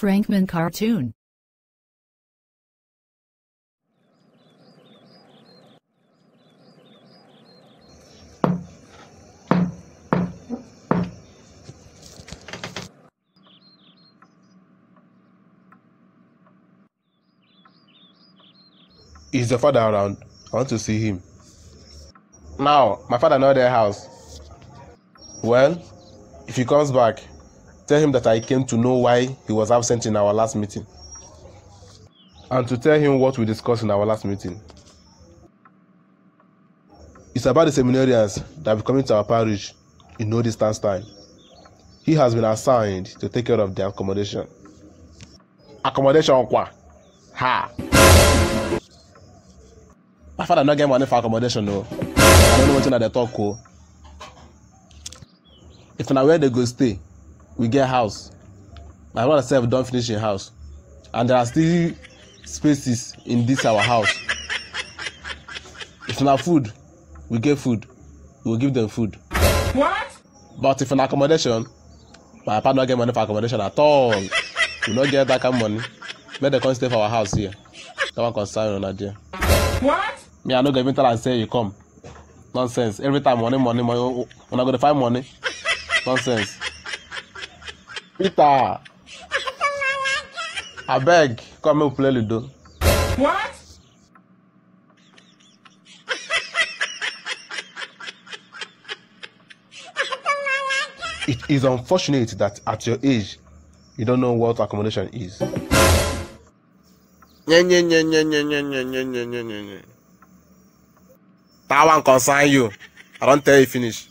Frankman cartoon. Is your father around? I want to see him. Now, my father not there house. Well, if he comes back, tell him that I came to know why he was absent in our last meeting. And to tell him what we discussed in our last meeting. It's about the seminarians that be coming to our parish in no distance time. He has been assigned to take care of their accommodation. Accommodation kwa? Ha! my father not get money for accommodation o i don't know i dey talk o if na where they go stay we get house. My brother sef don finish him house. And there are still spaces in this our house. If na food we get food. We go give them food. What? but if na accommodation my papa no get money for accommodation at all. We no get that kind of money. Make dem come stay for our house here. That one concern una there. What? me i no go even tell am say you come. Nonsense. Every time money money money una go dey find money. Nonsense peter I beg, come and we play ludo. What? It is unfortunate that at your age, you don't know what accommodation is. That one concern you. I don't tell you finish.